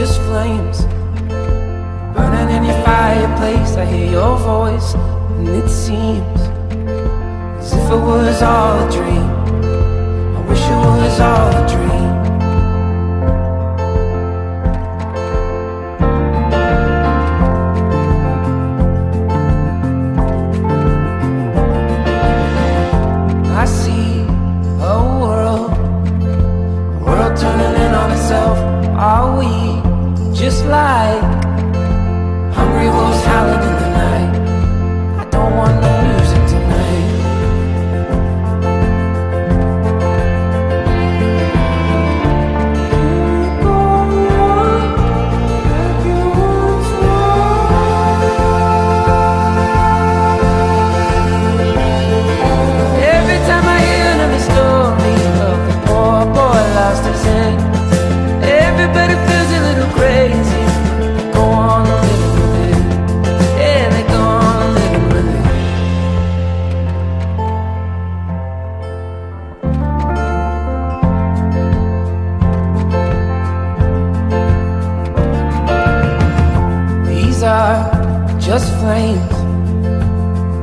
just flames Burning in your fireplace, I hear your voice And it seems as if it was all a dream I wish it was all a dream I see a world, a world turning in on itself. Are we? Just like hungry wolves howling Just flames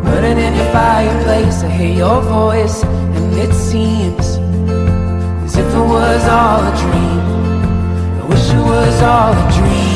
burning in your fireplace. I hear your voice, and it seems as if it was all a dream. I wish it was all a dream.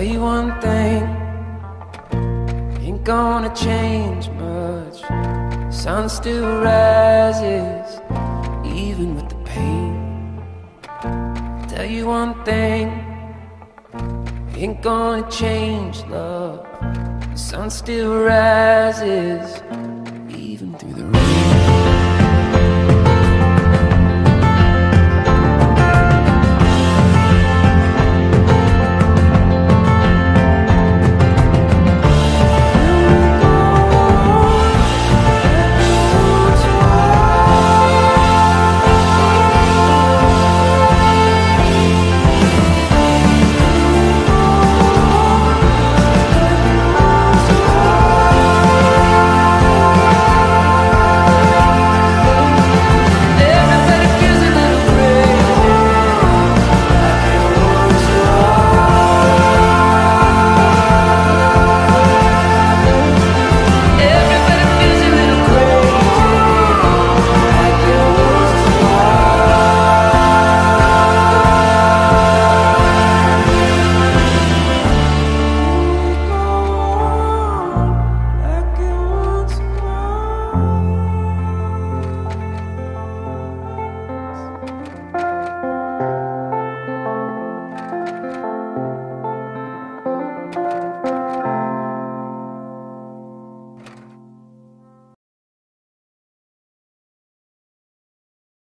Tell you one thing, ain't gonna change much. Sun still rises, even with the pain. Tell you one thing, ain't gonna change love. The sun still rises, even through the rain.